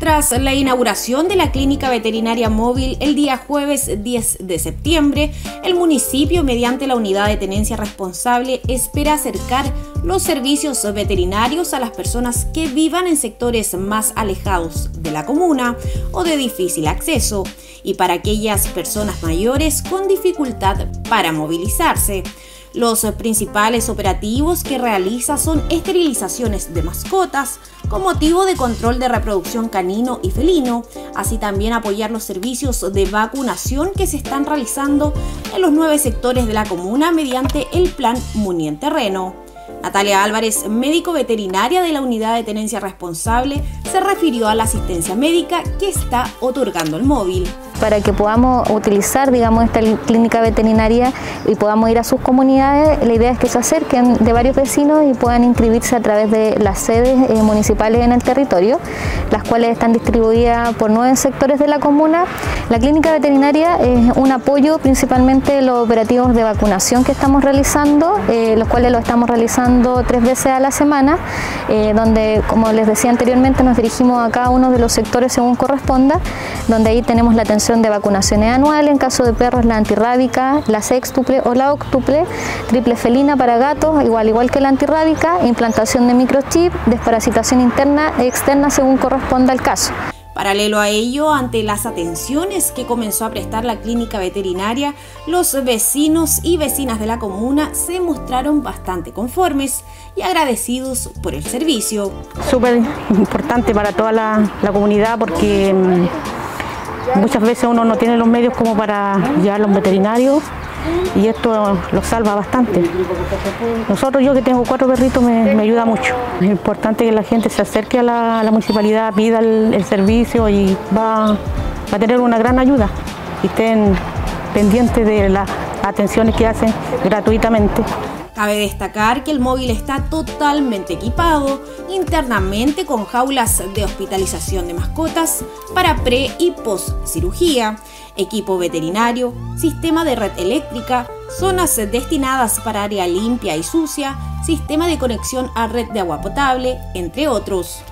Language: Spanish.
Tras la inauguración de la clínica veterinaria móvil el día jueves 10 de septiembre, el municipio, mediante la unidad de tenencia responsable, espera acercar los servicios veterinarios a las personas que vivan en sectores más alejados de la comuna o de difícil acceso, y para aquellas personas mayores con dificultad para movilizarse. Los principales operativos que realiza son esterilizaciones de mascotas con motivo de control de reproducción canino y felino, así también apoyar los servicios de vacunación que se están realizando en los nueve sectores de la comuna mediante el plan Muni en Terreno. Natalia Álvarez, médico veterinaria de la unidad de tenencia responsable, se refirió a la asistencia médica que está otorgando el móvil para que podamos utilizar, digamos, esta clínica veterinaria y podamos ir a sus comunidades. La idea es que se acerquen de varios vecinos y puedan inscribirse a través de las sedes eh, municipales en el territorio, las cuales están distribuidas por nueve sectores de la comuna. La clínica veterinaria es un apoyo principalmente de los operativos de vacunación que estamos realizando, eh, los cuales lo estamos realizando tres veces a la semana, eh, donde, como les decía anteriormente, nos dirigimos a cada uno de los sectores según corresponda, donde ahí tenemos la atención de vacunaciones anuales, en caso de perros la antirrábica, la sextuple o la octuple, triple felina para gatos, igual igual que la antirrábica, implantación de microchip, desparasitación interna e externa según corresponda al caso. Paralelo a ello, ante las atenciones que comenzó a prestar la clínica veterinaria, los vecinos y vecinas de la comuna se mostraron bastante conformes y agradecidos por el servicio. Súper importante para toda la, la comunidad porque mm, Muchas veces uno no tiene los medios como para llevar a los veterinarios y esto lo salva bastante. Nosotros, yo que tengo cuatro perritos, me, ayuda mucho. Es importante que la gente se acerque a la, municipalidad, pida el, servicio y va, a tener una gran ayuda y estén pendientes de las atenciones que hacen gratuitamente. Cabe destacar que el móvil está totalmente equipado internamente con jaulas de hospitalización de mascotas para pre y post cirugía, equipo veterinario, sistema de red eléctrica, zonas destinadas para área limpia y sucia, sistema de conexión a red de agua potable, entre otros.